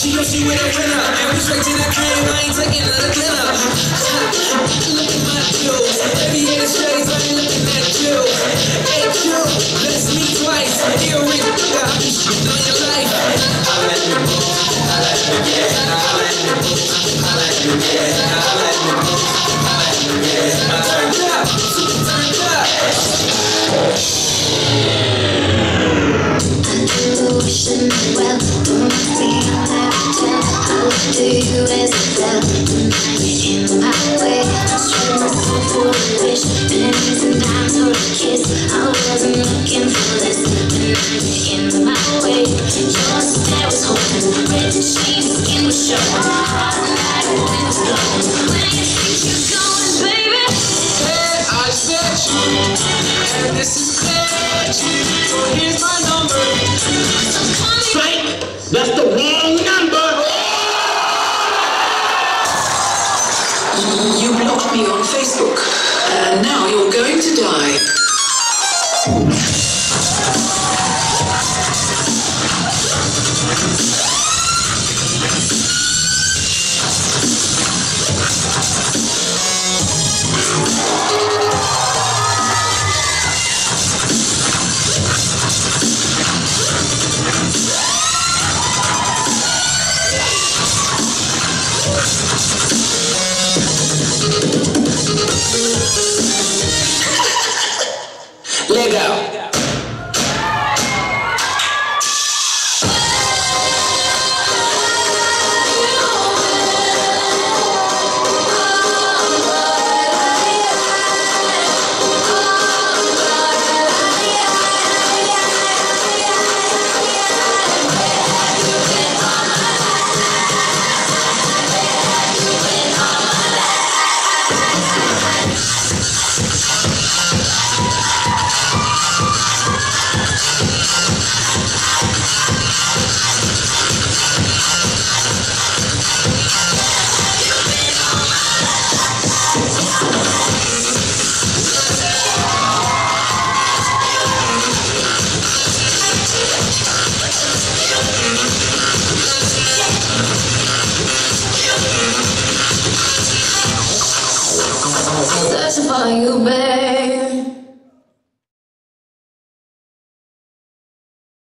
She knows she with. I. I ain't taking another killer. Look at my jewels. Baby, it's I'll be shooting on your life. Turned up, turned up. Ocean, well, don't see how I tell. I look to you as a in my way. I strip myself for robi on Facebook. Legal. You, babe.